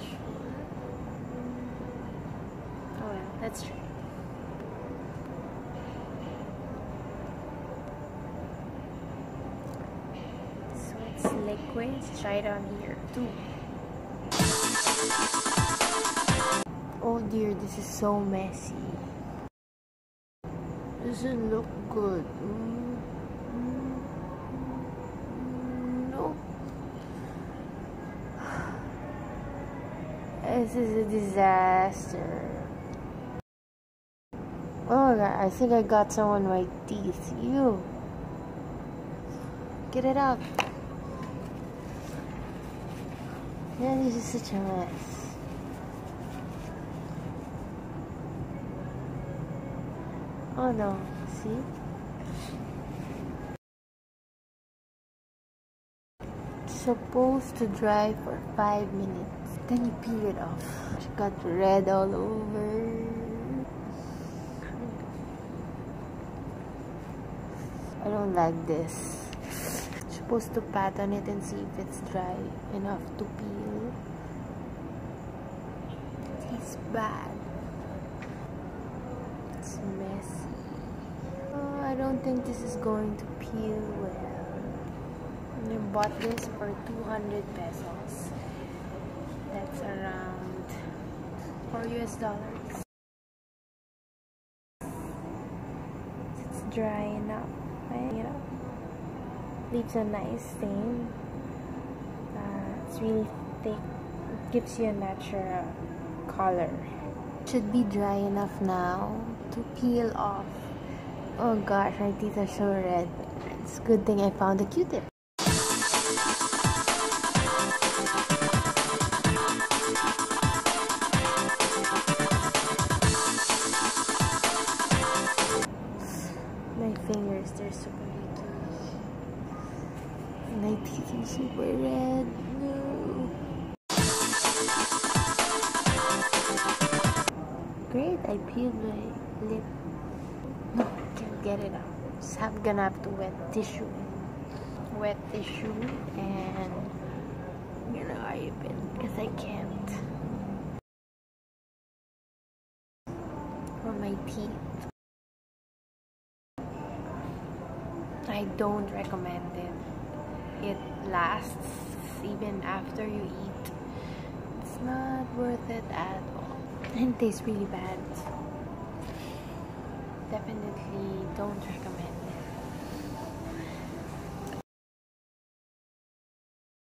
sure. Oh yeah, that's true. So it's liquid. Try it on here too. Oh dear, this is so messy. Doesn't look good. Mm, no. This is a disaster. Oh I think I got some on my teeth. You. Get it out. Yeah, this is such a mess. Oh no, see? Supposed to dry for 5 minutes. Then you peel it off. It got red all over. I don't like this. Supposed to pat on it and see if it's dry enough to peel. It tastes bad. It's messy. Oh, I don't think this is going to peel well. I bought this for 200 pesos. That's around 4 US dollars. It's dry enough. You know, leaves a nice stain. Uh, it's really thick. It gives you a natural color. Should be dry enough now to peel off. Oh gosh, my teeth are so red. It's a good thing I found a Q-tip. My teeth are super red. No. Great, I peeled my lip. No, I can't get it out. So I'm gonna have to wet tissue. Wet tissue and you know, I because I can't. For my teeth. I don't recommend it. It lasts even after you eat. It's not worth it at all. And it tastes really bad. Definitely